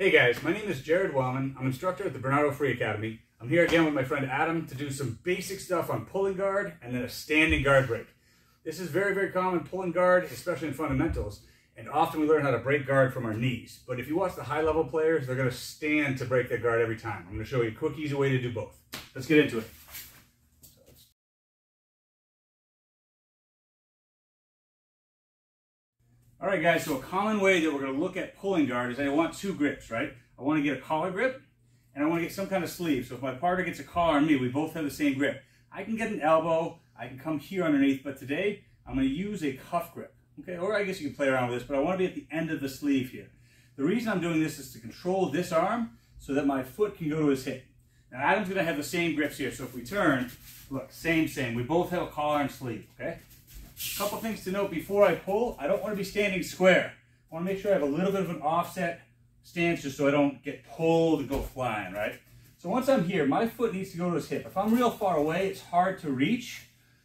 Hey guys, my name is Jared Welman. I'm instructor at the Bernardo Faria Academy. I'm here again with my friend Adam to do some basic stuff on pulling guard and then a standing guard break. This is very, very common pulling guard, especially in fundamentals, and often we learn how to break guard from our knees. But if you watch the high level players, they're gonna stand to break their guard every time. I'm gonna show you a quick, easy way to do both. Let's get into it. All right, guys, so a common way that we're going to look at pulling guard is I want two grips, right? I want to get a collar grip, and I want to get some kind of sleeve. So if my partner gets a collar on me, we both have the same grip. I can get an elbow, I can come here underneath, but today I'm going to use a cuff grip, okay? Or I guess you can play around with this, but I want to be at the end of the sleeve here. The reason I'm doing this is to control this arm so that my foot can go to his hip. Now Adam's going to have the same grips here, so if we turn, look, same, same. We both have a collar and sleeve, okay? A couple things to note before I pull. I don't want to be standing square. I want to make sure I have a little bit of an offset stance just so I don't get pulled and go flying, right? So once I'm here, my foot needs to go to his hip. If I'm real far away, it's hard to reach.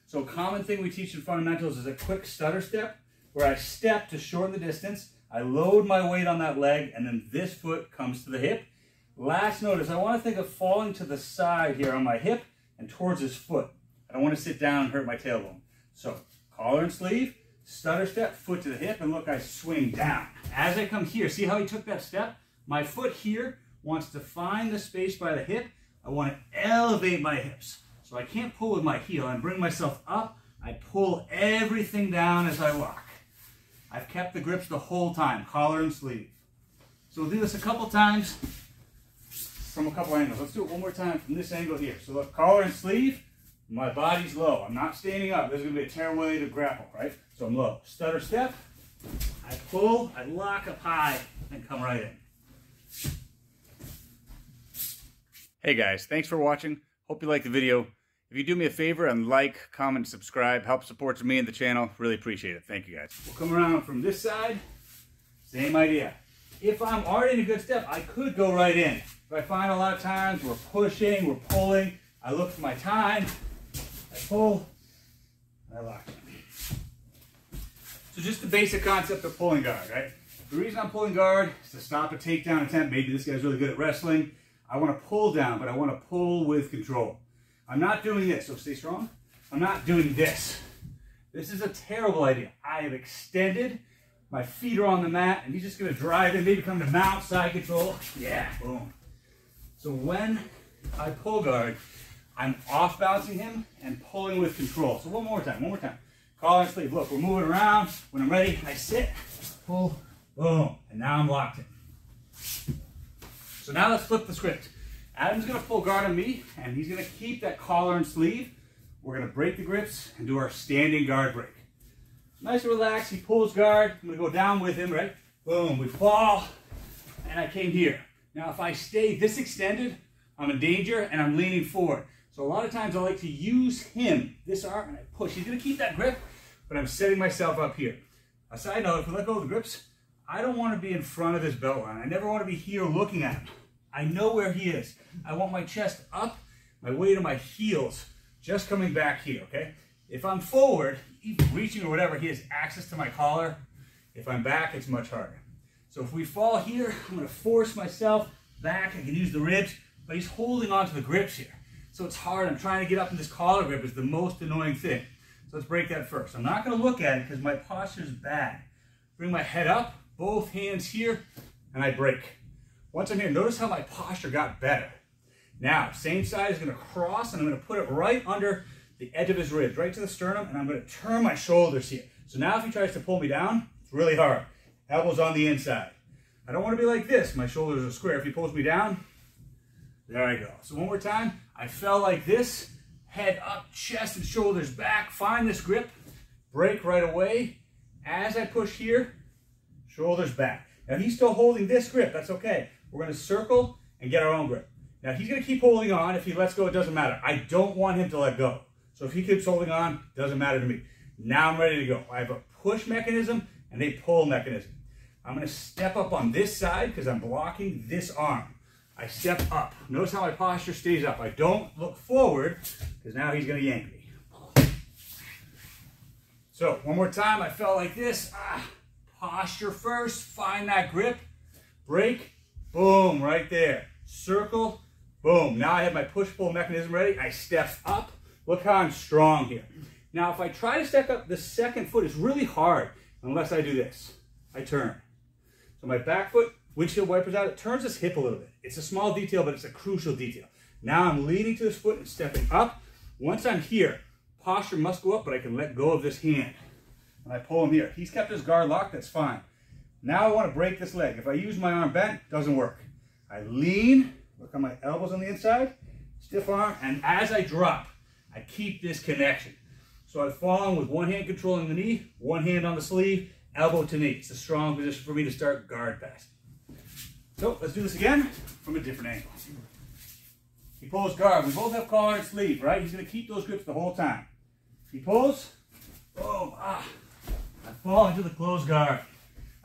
So a common thing we teach in fundamentals is a quick stutter step where I step to shorten the distance. I load my weight on that leg and then this foot comes to the hip. Last notice, I want to think of falling to the side here on my hip and towards his foot. I don't want to sit down and hurt my tailbone. So collar and sleeve, stutter step, foot to the hip, and look, I swing down. As I come here, see how he took that step? My foot here wants to find the space by the hip. I want to elevate my hips. So I can't pull with my heel. I bring myself up. I pull everything down as I walk. I've kept the grips the whole time, collar and sleeve. So we'll do this a couple times from a couple angles. Let's do it one more time from this angle here. So look, collar and sleeve, my body's low. I'm not standing up. This is going to be a terrible way to grapple, right? So I'm low. Stutter step. I pull, I lock up high, and come right in. Hey guys, thanks for watching. Hope you liked the video. If you do me a favor and like, comment, subscribe, help supports me and the channel, really appreciate it. Thank you guys. We'll come around from this side. Same idea. If I'm already in a good step, I could go right in. But I find a lot of times we're pushing, we're pulling. I look for my time, I pull, I lock So just the basic concept of pulling guard, right? The reason I'm pulling guard is to stop a takedown attempt. Maybe this guy's really good at wrestling. I want to pull down, but I want to pull with control. I'm not doing this, so stay strong. I'm not doing this. This is a terrible idea. I have extended, my feet are on the mat, and he's just gonna drive in, maybe come to mount, side control. Yeah, boom. So when I pull guard, I'm off bouncing him and pulling with control. So one more time, one more time. Collar and sleeve. Look, we're moving around. When I'm ready, I sit, pull, boom, and now I'm locked in. So now let's flip the script. Adam's gonna pull guard on me, and he's gonna keep that collar and sleeve. We're gonna break the grips and do our standing guard break. Nice and relaxed, he pulls guard. I'm gonna go down with him, right? Boom, we fall, and I came here. Now if I stay this extended, I'm in danger and I'm leaning forward. So a lot of times I like to use him, this arm, and I push. He's gonna keep that grip, but I'm setting myself up here. A side note, if we let go of the grips, I don't wanna be in front of his belt line. I never wanna be here looking at him. I know where he is. I want my chest up, my weight on my heels, just coming back here, okay? If I'm forward, reaching or whatever, he has access to my collar. If I'm back, it's much harder. So if we fall here, I'm gonna force myself back. I can use the ribs, but he's holding onto the grips here. So it's hard. I'm trying to get up in this collar grip is the most annoying thing. So let's break that first. I'm not going to look at it because my posture is bad. Bring my head up, both hands here, and I break. Once I'm here, notice how my posture got better. Now, same side is going to cross, and I'm going to put it right under the edge of his ribs, right to the sternum, and I'm going to turn my shoulders here. So now if he tries to pull me down, it's really hard. Elbows on the inside. I don't want to be like this. My shoulders are square. If he pulls me down, there I go. So one more time. I fell like this, head up, chest and shoulders back. Find this grip, break right away. As I push here, shoulders back. Now he's still holding this grip, that's okay. We're gonna circle and get our own grip. Now he's gonna keep holding on. If he lets go, it doesn't matter. I don't want him to let go. So if he keeps holding on, doesn't matter to me. Now I'm ready to go. I have a push mechanism and a pull mechanism. I'm gonna step up on this side because I'm blocking this arm. I step up. Notice how my posture stays up. I don't look forward because now he's going to yank me. So one more time, I felt like this. Ah, posture first, find that grip, break, boom, right there. Circle, boom. Now I have my push-pull mechanism ready. I step up. Look how I'm strong here. Now, if I try to step up the second foot, it's really hard unless I do this. I turn. So my back foot, windshield wipers out, it turns his hip a little bit. It's a small detail, but it's a crucial detail. Now I'm leaning to this foot and stepping up. Once I'm here, posture must go up, but I can let go of this hand. And I pull him here. He's kept his guard locked, that's fine. Now I want to break this leg. If I use my arm bent, doesn't work. I lean, look on my elbows on the inside, stiff arm, and as I drop, I keep this connection. So I've fallen with one hand controlling the knee, one hand on the sleeve, elbow to knee. It's a strong position for me to start guard pass. So let's do this again from a different angle. He pulls guard. We both have collar and sleeve, right? He's going to keep those grips the whole time. He pulls, boom, ah. I fall into the closed guard.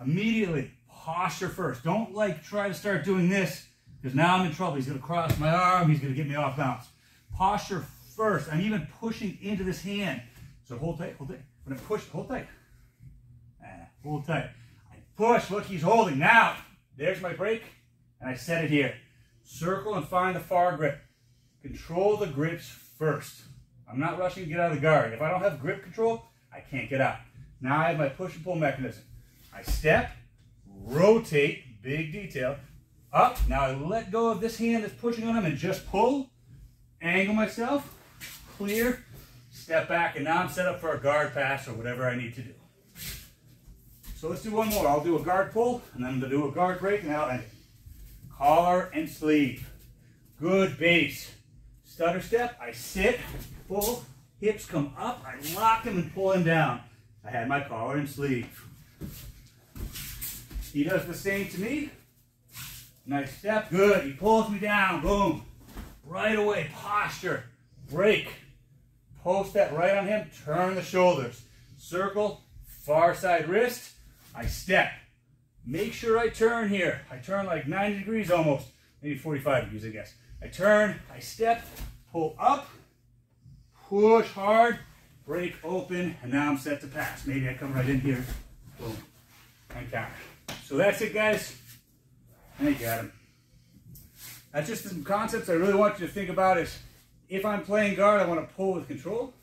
Immediately, posture first. Don't like try to start doing this because now I'm in trouble. He's going to cross my arm. He's going to get me off balance. Posture first. I'm even pushing into this hand. So hold tight, hold tight. When I push, hold tight. And hold tight. I push, look, he's holding. Now, there's my break, and I set it here. Circle and find the far grip. Control the grips first. I'm not rushing to get out of the guard. If I don't have grip control, I can't get out. Now I have my push and pull mechanism. I step, rotate, big detail, up. Now I let go of this hand that's pushing on him and just pull, angle myself, clear, step back, and now I'm set up for a guard pass or whatever I need to do. So let's do one more. I'll do a guard pull, and then I'll do a guard break, and I'll end it. Collar and sleeve. Good base. Stutter step, I sit, pull, hips come up, I lock him and pull him down. I had my collar and sleeve. He does the same to me. Nice step, good. He pulls me down, boom. Right away, posture, break. Post that right on him, turn the shoulders. Circle, far side wrist, I step. Make sure I turn here. I turn like 90 degrees almost, maybe 45 degrees, I guess. I turn, I step, pull up, push hard, break open, and now I'm set to pass. Maybe I come right in here, boom, and counter. So that's it, guys. And you got him. That's just some concepts I really want you to think about is if I'm playing guard, I want to pull with control.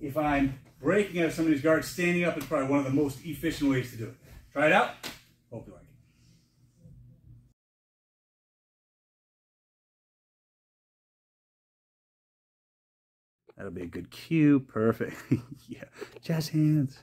If I'm breaking out of some of these guards, standing up is probably one of the most efficient ways to do it. Try it out. Hope you like it. That'll be a good cue. Perfect. yeah. Jazz hands.